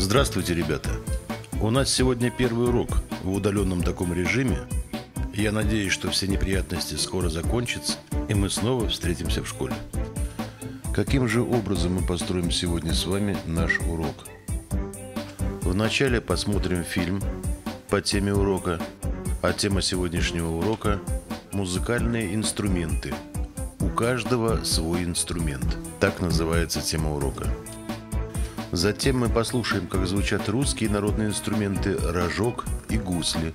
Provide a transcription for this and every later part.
Здравствуйте, ребята! У нас сегодня первый урок в удаленном таком режиме. Я надеюсь, что все неприятности скоро закончатся, и мы снова встретимся в школе. Каким же образом мы построим сегодня с вами наш урок? Вначале посмотрим фильм по теме урока, а тема сегодняшнего урока – музыкальные инструменты. У каждого свой инструмент. Так называется тема урока. Затем мы послушаем, как звучат русские народные инструменты рожок и гусли.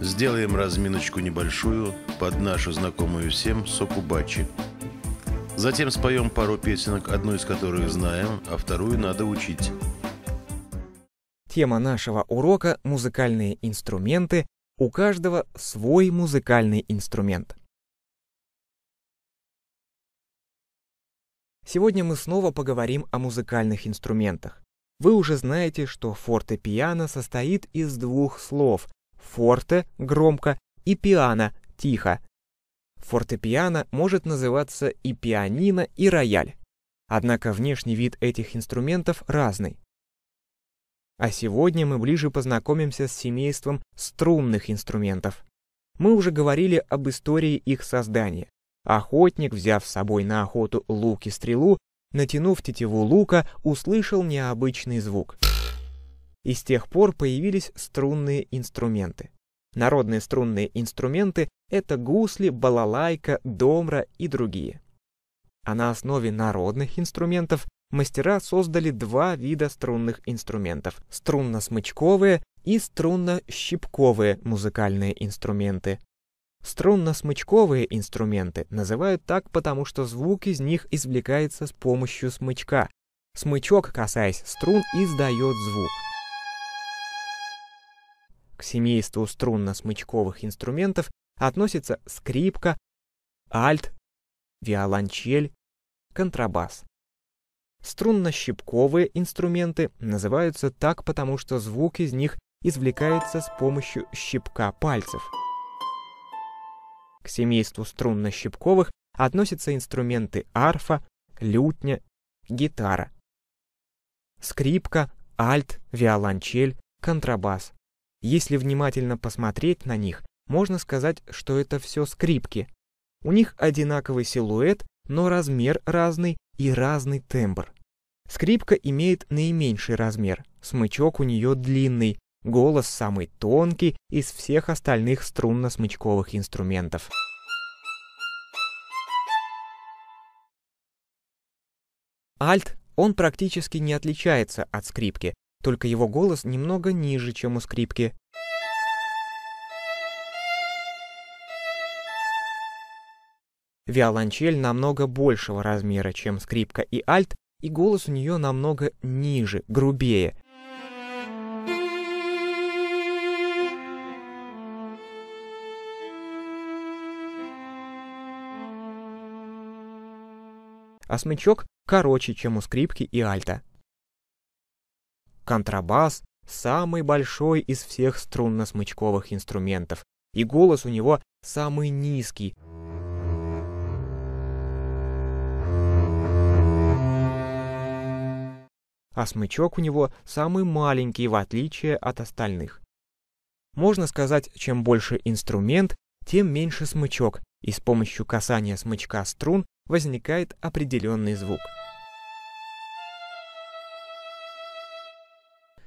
Сделаем разминочку небольшую под нашу знакомую всем сокубачи. Затем споем пару песенок, одну из которых знаем, а вторую надо учить. Тема нашего урока – музыкальные инструменты. У каждого свой музыкальный инструмент. Сегодня мы снова поговорим о музыкальных инструментах. Вы уже знаете, что фортепиано состоит из двух слов «форте» — громко и «пиано» — тихо. Фортепиано может называться и пианино, и рояль. Однако внешний вид этих инструментов разный. А сегодня мы ближе познакомимся с семейством струнных инструментов. Мы уже говорили об истории их создания. Охотник, взяв с собой на охоту лук и стрелу, натянув тетиву лука, услышал необычный звук. И с тех пор появились струнные инструменты. Народные струнные инструменты — это гусли, балалайка, домра и другие. А на основе народных инструментов мастера создали два вида струнных инструментов — струнно-смычковые и струнно-щипковые музыкальные инструменты. Струнно-смычковые инструменты называют так, потому что звук из них извлекается с помощью смычка. Смычок, касаясь струн, издает звук. К семейству струнно-смычковых инструментов относятся скрипка, альт, виолончель, контрабас. Струнно-щипковые инструменты называются так, потому что звук из них извлекается с помощью щипка пальцев – к семейству струнно-щипковых относятся инструменты арфа, лютня, гитара. Скрипка, альт, виолончель, контрабас. Если внимательно посмотреть на них, можно сказать, что это все скрипки. У них одинаковый силуэт, но размер разный и разный тембр. Скрипка имеет наименьший размер, смычок у нее длинный, Голос самый тонкий из всех остальных струнно-смычковых инструментов. Альт, он практически не отличается от скрипки, только его голос немного ниже, чем у скрипки. Виолончель намного большего размера, чем скрипка и альт, и голос у нее намного ниже, грубее – а смычок короче, чем у скрипки и альта. Контрабас — самый большой из всех струнно-смычковых инструментов, и голос у него самый низкий. А смычок у него самый маленький, в отличие от остальных. Можно сказать, чем больше инструмент, тем меньше смычок, и с помощью касания смычка струн возникает определенный звук.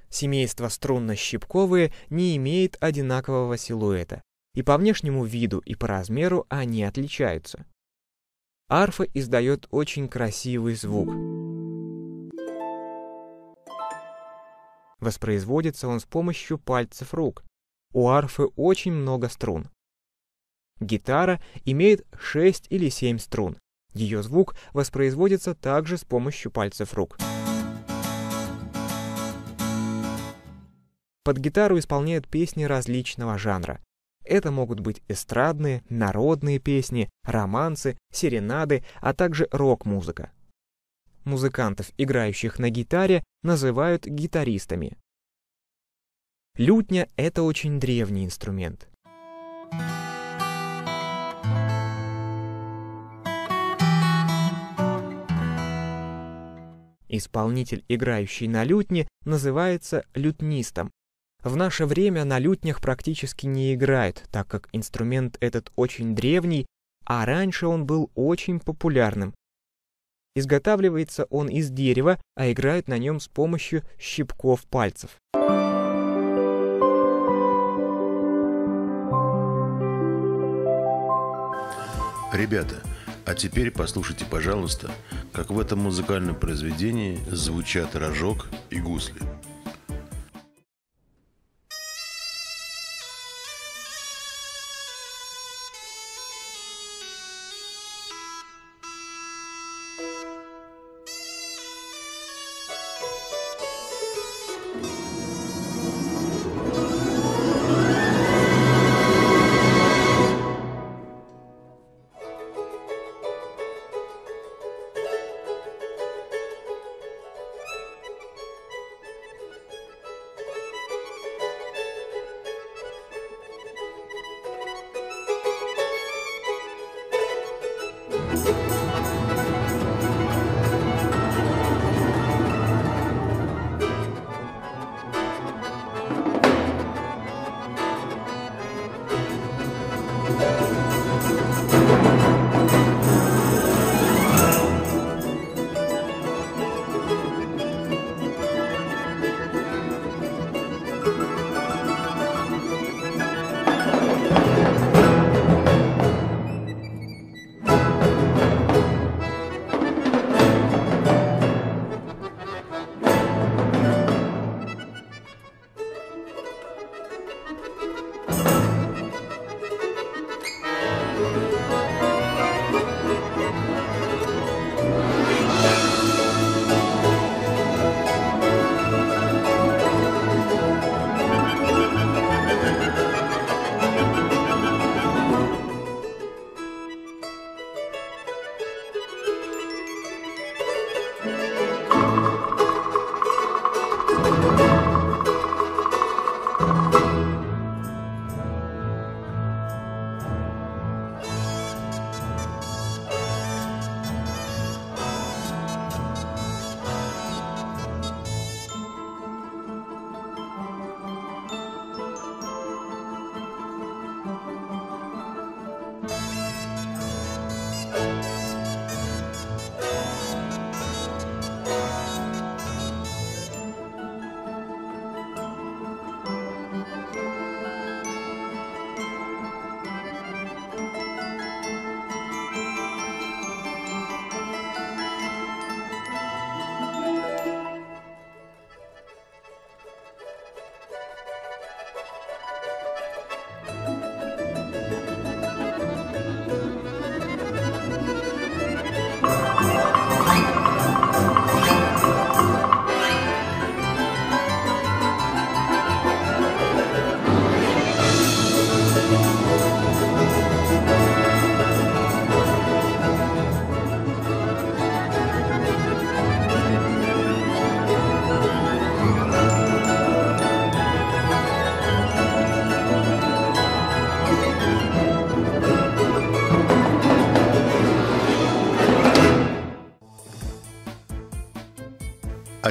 Семейство струнно-щипковые не имеет одинакового силуэта, и по внешнему виду и по размеру они отличаются. Арфа издает очень красивый звук. Воспроизводится он с помощью пальцев рук. У арфы очень много струн. Гитара имеет 6 или 7 струн. Ее звук воспроизводится также с помощью пальцев рук. Под гитару исполняют песни различного жанра. Это могут быть эстрадные, народные песни, романсы, серенады, а также рок-музыка. Музыкантов, играющих на гитаре, называют гитаристами. Лютня — это очень древний инструмент. Исполнитель, играющий на лютне, называется лютнистом. В наше время на лютнях практически не играют, так как инструмент этот очень древний, а раньше он был очень популярным. Изготавливается он из дерева, а играют на нем с помощью щипков пальцев. Ребята, а теперь послушайте, пожалуйста, как в этом музыкальном произведении звучат рожок и гусли.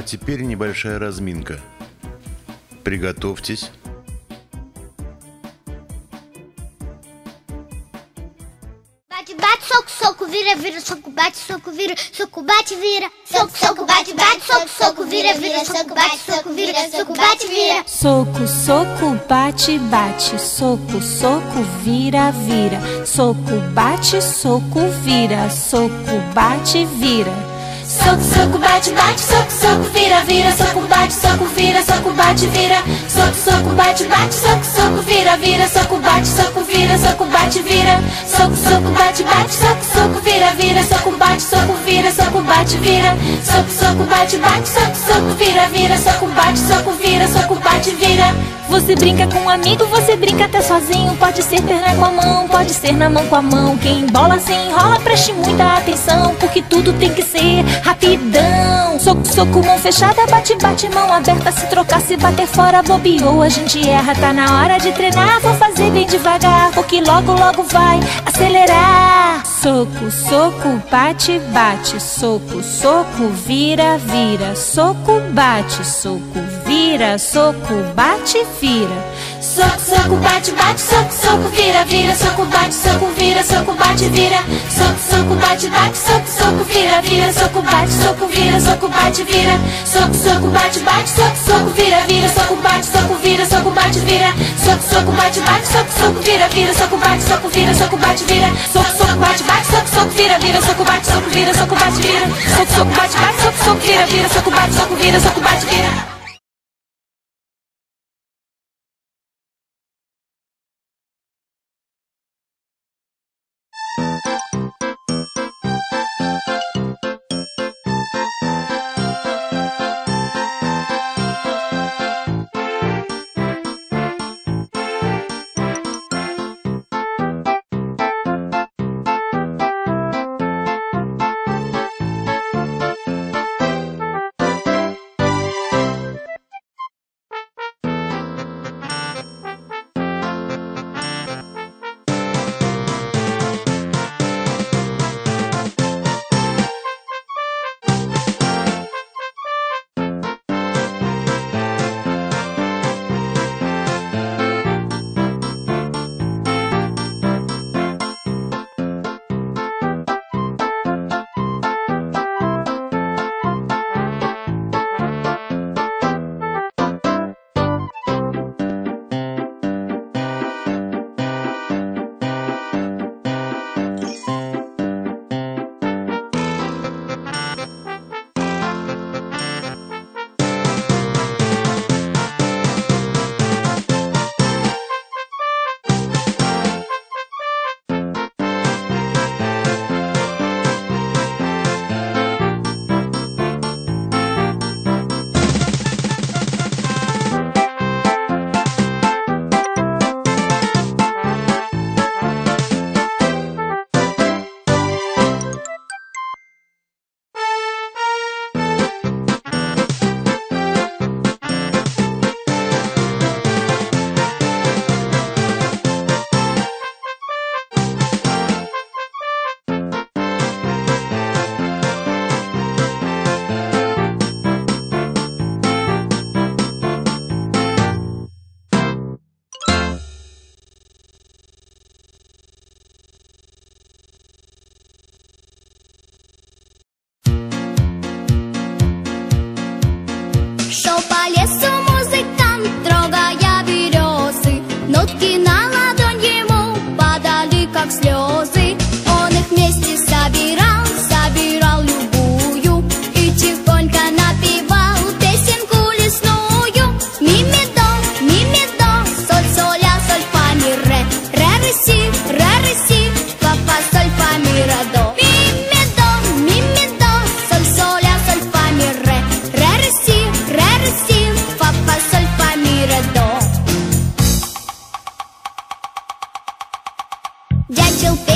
А теперь небольшая разминка. Приготовьтесь. Bate, bate, soco, soco, vira, vira, soco, bate, soco, vira, soco, bate, vira. Soco, soco, bate, bate, soco, soco, vira, vira, soco, bate, soco, vira, soco, bate, vira. Soco, soco, bate, bate, soco, soco, vira, vira. Soco, bate, soco, vira, soco, bate, vira. Soco, soco, bate, bate, soco, soco, vira, vira, soco, bate, soco, vira, soco, bate, vira. Soco, soco, bate, bate, soco, soco, vira, vira, soco, bate, soco, vira, soco, bate, vira. Soco, soco, bate, bate, soco, soco, vira, vira, soco, bate, soco, vira, soco, bate, vira. Soco, soco, bate, bate, soco, soco, vira, vira, soco, bate, soco, vira, soco, bate, vira. Você brinca com um amigo, você brinca até sozinho. Pode ser perna com a mão, pode ser na mão com a mão. Quem bola se enrola, preste muita atenção, porque tudo tem que ser rapidão. soco, soco, mão fechada, bate, bate, mão aberta. Se trocar, se bater fora, bobeou, a gente erra. Tá na hora de treinar, vou fazer bem devagar, porque logo, logo vai acelerar. Soco, soco, bate, bate, soco, soco, vira, vira, soco, bate, soco, vira, soco, bate, vira. Soco, soco, bate, bate, soco, soco, vira, vira, soco, bate, soco, vira, soco, bate, vira. Soco, soco, bate, bate, soco, soco, vira, vira, soco, bate, soco, vira, soco, bate, vira. Soco, soco, bate, bate, soco, soco, vira, vira, soco, bate, soco, vira, soco, bate, vira. Soco, soco, bate, bate, soco, soco, vira, vira, soco, bate, soco, vira, soco, bate, vira. Soco, soco, bate, bate, soco, soco, vira, vira, soco, bate, soco, vira, soco, bate, vira. Soco, soco, bate, bate, soco, soco, vira, vira, soco, bate, soco, vira, soco, bate, vira.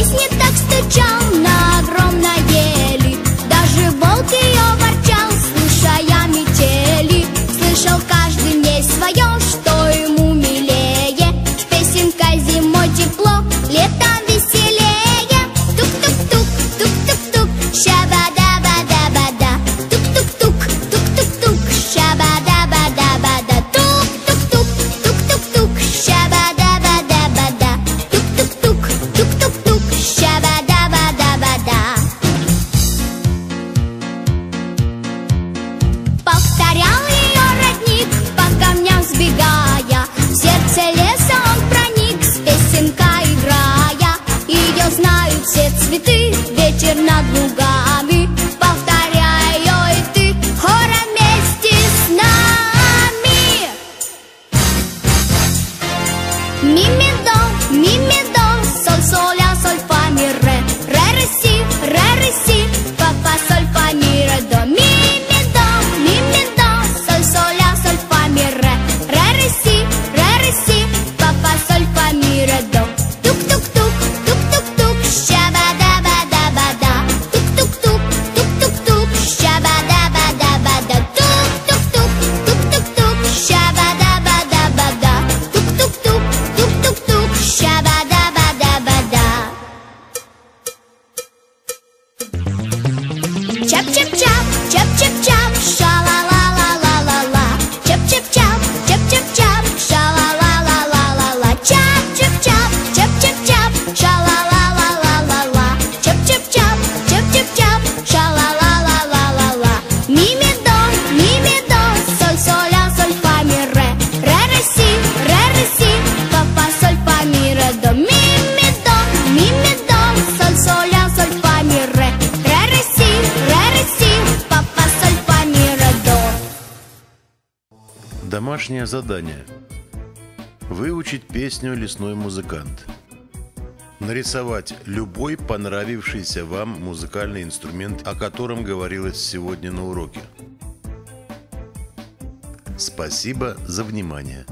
песни так стучал на огромное. Домашнее задание. Выучить песню «Лесной музыкант». Нарисовать любой понравившийся вам музыкальный инструмент, о котором говорилось сегодня на уроке. Спасибо за внимание.